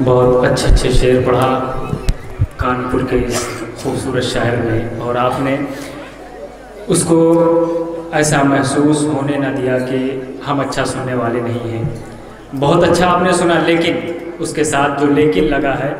बहुत अच्छे अच्छे शेर पढ़ा कानपुर के इस खूबसूरत शहर में और आपने उसको ऐसा महसूस होने ना दिया कि हम अच्छा सुनने वाले नहीं हैं। बहुत अच्छा आपने सुना, लेकिन उसके साथ जो लेकिन लगा है,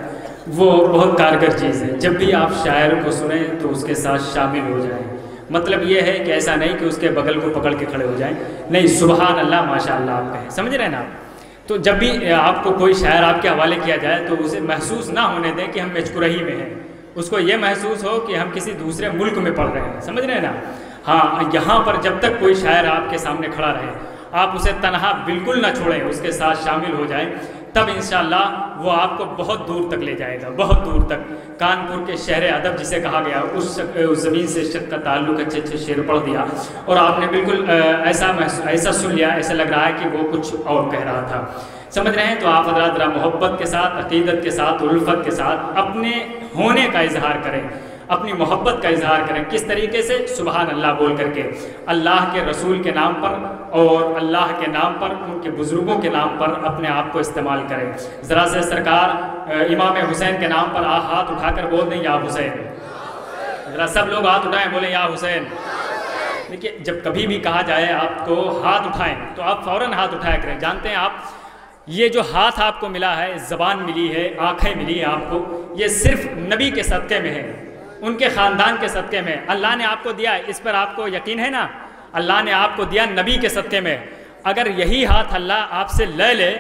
वो बहुत कारगर चीज़ है। जब भी आप शायर को सुने तो उसके साथ शामिल हो जाएँ। मतलब ये है कि ऐसा नहीं कि उसके बगल को पकड़ के खड़े हो जाएँ। नहीं सुबह अल्लाह माशा आप कहें। समझ रहे हैं ना आप? तो जब भी आपको कोई शायर आपके हवाले किया जाए तो उसे महसूस ना होने दें कि हम मेचकुरही में हैं। उसको ये महसूस हो कि हम किसी दूसरे मुल्क में पढ़ रहे हैं। समझ रहे हैं ना? हाँ यहाँ पर जब तक कोई शायर आपके सामने खड़ा रहे, आप उसे तनहा बिल्कुल ना छोड़ें, उसके साथ शामिल हो जाएँ। तब इन वो आपको बहुत दूर तक ले जाएगा, बहुत दूर तक। कानपुर के शहर अदब जिसे कहा गया, उस उस ज़मीन से शक का ताल्लुक अच्छे अच्छे शेर पढ़ दिया। और आपने बिल्कुल ऐसा ऐसा सुन लिया, ऐसा लग रहा है कि वो कुछ और कह रहा था। समझ रहे हैं? तो आप हजरा मोहब्बत के साथ, अकीदत के साथ, उल्फत के साथ अपने होने का इजहार करें। अपनी मोहब्बत का इजहार करें। किस तरीके से? सुबह अल्लाह बोल करके। अल्लाह के रसूल के नाम पर और अल्लाह के नाम पर, उनके बुज़ुर्गों के नाम पर अपने आप को इस्तेमाल करें। ज़रा से सरकार इमाम हुसैन के नाम पर आ हाथ उठाकर बोल दें, या हुसैन। ज़रा सब लोग हाथ उठाएँ, बोले, या हुसैन। देखिए, जब कभी भी कहा जाए आपको हाथ उठाएँ तो आप फ़ौर हाथ उठाया करें। जानते हैं आप, ये जो हाथ आपको मिला है, ज़बान मिली है, आँखें मिली है आपको, ये सिर्फ़ नबी के सदक़े में है। उनके ख़ानदान के सदक़े में। अल्लाह ने आपको दिया, इस पर आपको यकीन है ना? अल्लाह ने आपको दिया नबी के सदक़े में। अगर यही हाथ अल्लाह आपसे ले ले,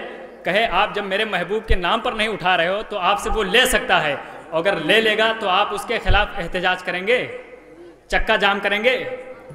कहे आप जब मेरे महबूब के नाम पर नहीं उठा रहे हो तो आपसे वो ले सकता है। अगर ले लेगा तो आप उसके खिलाफ एहतजाज करेंगे? चक्का जाम करेंगे?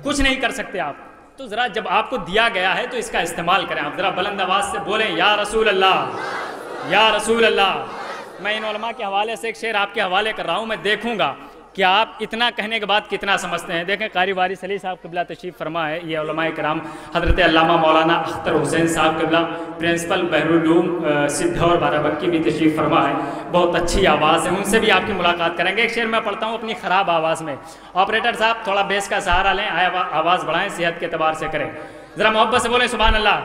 कुछ नहीं कर सकते आप। तो ज़रा जब आपको दिया गया है तो इसका इस्तेमाल करें। आप ज़रा बुलंद आवाज़ से बोलें, या रसूल अल्लाह या रसूल अल्लाह मैं इन के हवाले से एक शेर आपके हवाले कर रहा हूँ, मैं देखूँगा। कि आप इतना कहने के बाद कितना समझते हैं? देखें, कारी वारी सली साहब कबला तशीफ़ फरमा है, ये कराम हज़रत अल्लामा मौलाना अख्तर हुसैन साहब कबला, प्रिंसिपल बहरूलूम सिद्धौर बाराबक्की भी तशीफ़ फरमा है। बहुत अच्छी आवाज़ है, उनसे भी आपकी मुलाकात करेंगे। एक शेर मैं पढ़ता हूँ अपनी ख़राब आवाज़ में। ऑपरेटर साहब, थोड़ा बेस का सहारा लें आवाज़ बढ़ाएँ, सेहत के अतबार से करें। ज़रा मोहब्बत से बोलें सुबह अल्लाह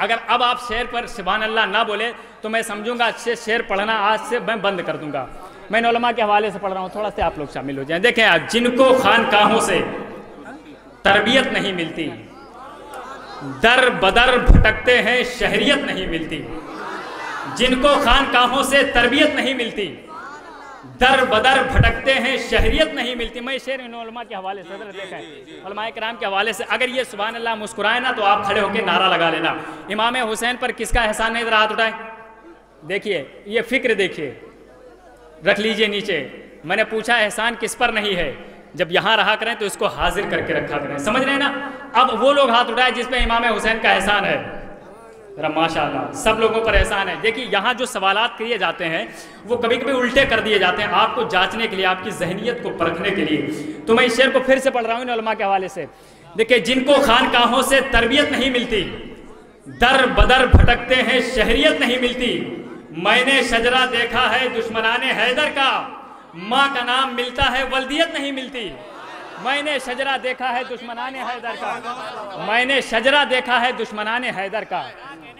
अगर अब आप शेर पर सुबहान अल्लाह ना बोले तो मैं समझूँगा अच्छे शेर पढ़ना आज से मैं बंद कर दूँगा। मैं नौलमा के हवाले से पढ़ रहा हूँ, थोड़ा सा आप लोग शामिल हो जाएँ। देखें, आज जिनको खानकाहों से तरबियत नहीं मिलती, दर बदर भटकते हैं, शहरियत नहीं मिलती। जिनको खान खानकाहों से तरबियत नहीं मिलती, दर बदर भटकते हैं, शहरियत नहीं मिलती। मैं शेर उलमा के हवाले से देखा कराम के हवाले से अगर ये सुबह अल्लाह मुस्कुराए ना तो आप खड़े होकर नारा लगा लेना। इमाम हुसैन पर किसका एहसान नहीं हाथ उठाए। देखिए, ये फ़िक्र देखिए। रख लीजिए नीचे। मैंने पूछा, एहसान किस पर नहीं है? जब यहाँ रहा करें तो इसको हाजिर करके रखा करें। समझ रहे हैं ना? अब वो लोग हाथ उठाए जिस पे इमाम हुसैन का एहसान है। माशाल्लाह, सब लोगों पर एहसान है। देखिए, यहाँ जो सवाल किए जाते हैं, वो कभी कभी उल्टे कर दिए जाते हैं आपको जांचने के लिए, आपकी जहनीत को परखने के लिए। तो मैं इस शेर को फिर से पढ़ रहा हूँ उलमा के हवाले से। देखिए, जिनको खानकाहों से तरबियत नहीं मिलती, दर बदर भटकते हैं, शहरियत नहीं मिलती मैंने शजरा देखा है, दुश्मनान हैदर का। माँ का नाम मिलता है, वल्दियत नहीं मिलती। मैंने शजरा देखा है, दुश्मनान हैदर का। मैंने शजरा देखा है, दुश्मनान हैदर का।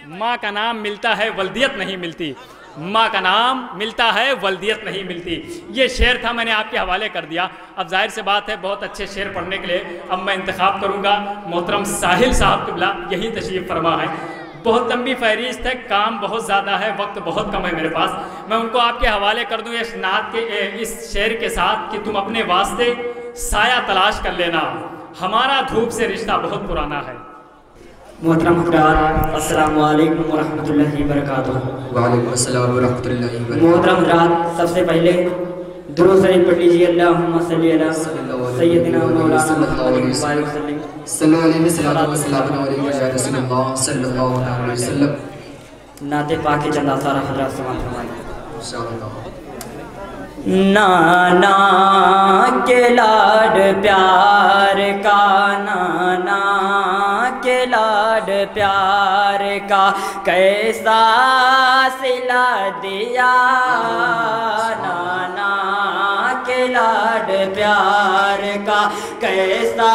माँ का नाम मिलता है, वल्दियत नहीं मिलती। माँ का नाम मिलता है, वल्दियत नहीं मिलती। ये शेर था, मैंने आपके हवाले कर दिया। अब ज़ाहिर से बात है, बहुत अच्छे शेर पढ़ने के लिए अब मैं इंतखब करूँगा। मोहतरम साहिल साहब कबला, यही तशरीफ़ फरमा है। बहुत लंबी फहरिस्त है काम बहुत ज़्यादा है वक्त बहुत कम है मेरे पास। मैं उनको आपके हवाले कर दूँ इस नात के इस शेर के साथ कि तुम अपने वास्ते साया तलाश कर लेना। हमारा धूप से रिश्ता बहुत पुराना है। मोहतरम अस्सलाम वालेकुम वरहमतुल्लाहि मोहतरम रात सबसे पहले दुरूद शरीफ पढ़ लीजिए अल्लाहुम्मा सल्ली अला सय्यदिना मौलाना मुहम्मद नाते पाके चंदा सारा हज़रत नाना के लाड प्यार का नाना के लाड प्यार का कैसा सिला दिया। नाना लाड प्यार का कैसा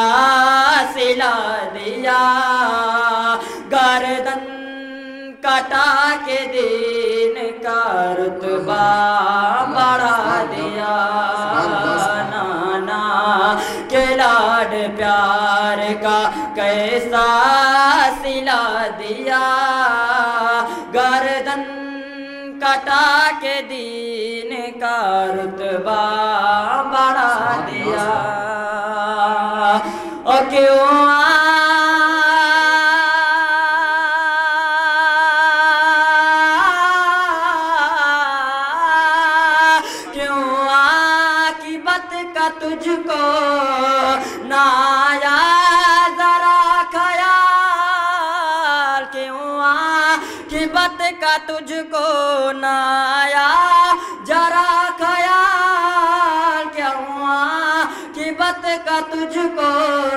सिला दिया। गर्दन कटा के दिन का रुतबा बढ़ा दिया। नाना के लाड प्यार का कैसा सिला दिया। गर्दन कटा के दीन का रुतबा क्यों आ? क्यों आकिबत का तुझको नाया जरा का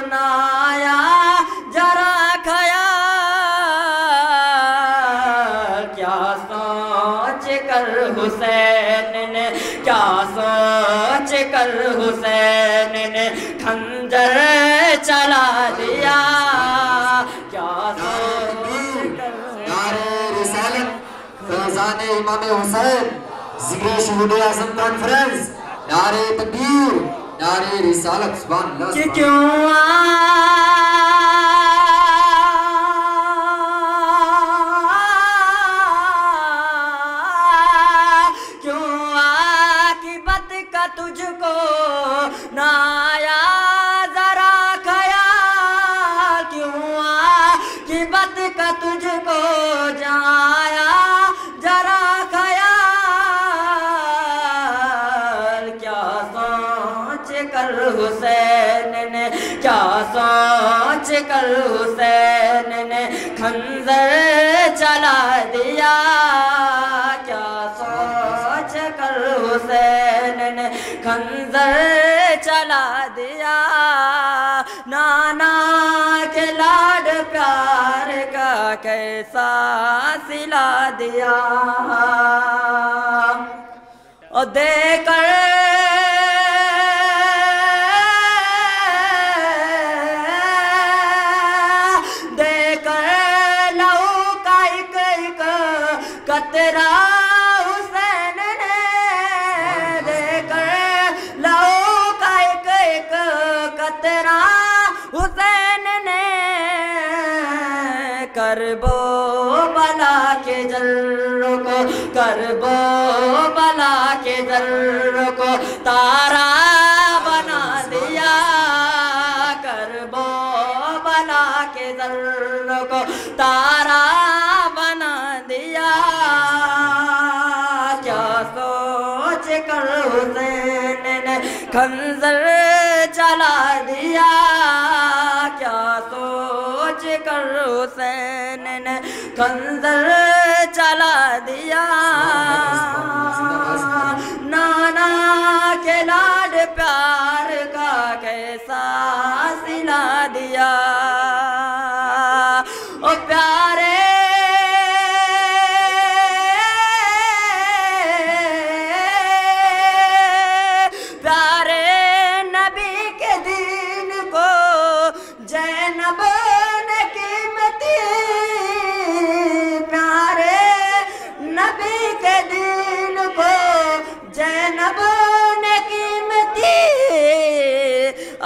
नाया जरा ख्याल क्या सोच कर हुसैन ने, क्या सोच कर हुसैन ने खंजर चला दिया। क्या फैजान इमाम हुसैन ज़िक्र शहूद आज़म कॉन्फ्रेंस नारे तकबीर नारे रिसालत सुभान अल्लाह कर हुसैन ने खंजर चला दिया। क्या सोच कर हुसैन ने खंजर चला दिया। नाना के लाड प्यार का कैसा सिला दिया। और देकर कतरा हुसैन ने देकर लहू का एक एक कतरा हुसैन ने करबो बला के जर्रो को करबो बला के जर्रो को तारा बना दिया, करबो बला के जर्रो को तारा खंजर चला दिया। क्या सोच कर हुसैन ने खंजर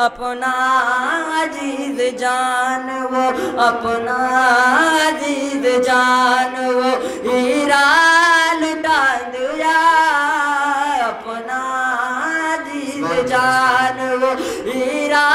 अपना अज़ीज़ जान वो अपना अज़ीज़ जान वो हीरा लुटा दिया। अपना अज़ीज़ जान वो हीरा